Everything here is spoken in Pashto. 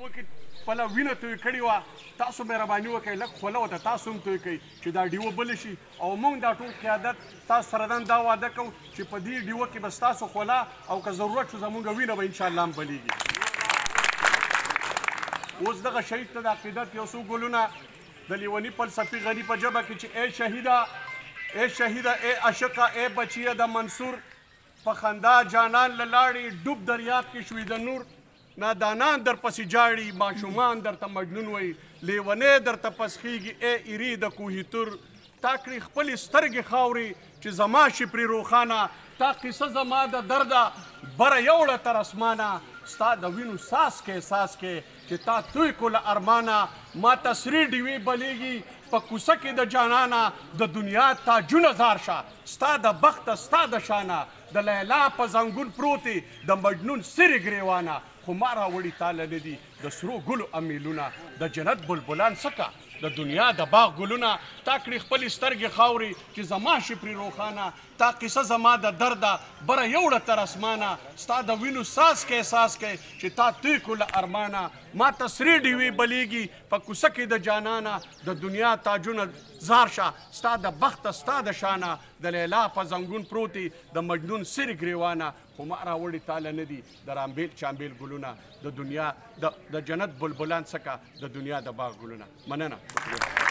وکړي خپله وینه توی کړې وه تاسو مهرباني وکړئ لږ خوله ورته تاسو هم توی کړئ چې دا ډیوه بله شي او موږ دا ټول قیادت تاسو سره نن دا وعده کوو چې په دې ډیوه کې به ستاسو خوله او که ضرورت شو زموږ وینه به انشاءالله هم بلیږي اوس دغه شهید ته د عقیدت یو څو ګلونه د لیوني فلسفي غني په ژبه کې چې ای شهیده ای شهیده ای عاشقه ای بچیه د منصور په خندا جانان له لاړې ډوب دریاب کې شوي د نور نادانان در پسې جاړي ماشومان درته مجنون وي لېونی درته پسخېږي ای ایرې د کوهي تور تا کړي خپلې سترګې خاورې چې زما شي پرې روښانه تا قصه زما د درده بره یوړه تر اسمانه ستا د وینو څاڅکی څاڅکی چې تا توی کو له ارمانه ما ته سرې ډیوې بلیږي په کوڅه کې د جانانه د دنیا تاجونه ځار شه ستا د بخته ستا د شانه د ليلا په زنګون پروت يې د مجنون څيرې ګريوانه خو ما راوړي تا له نه دي د سرو ګلو اميلونه د جنت بلبلان څه کا د دنيا د باغ ګلونه تا کړي خپلې سترګې خاورې چې زما شي پرې روښانه تا قصه زما د درده بره يوړه تر اسمانه ستا د وينو څاڅکی څاڅکی چې تا توی کو له ارمانه ما ته سرې ډيوې بليږي په کوڅه کې د جانانه د دنيا تاجونه ځار شه ستا د بخته ستا د شانه د لیلا په زنګون پروتې د مجنون سرې ګریوانه خو ما راوړي تاله نه دي د رامبیل چامبیل ګلونه د دنیا د جنت بلبلان څکه د دنیا د باغ ګلونه مننه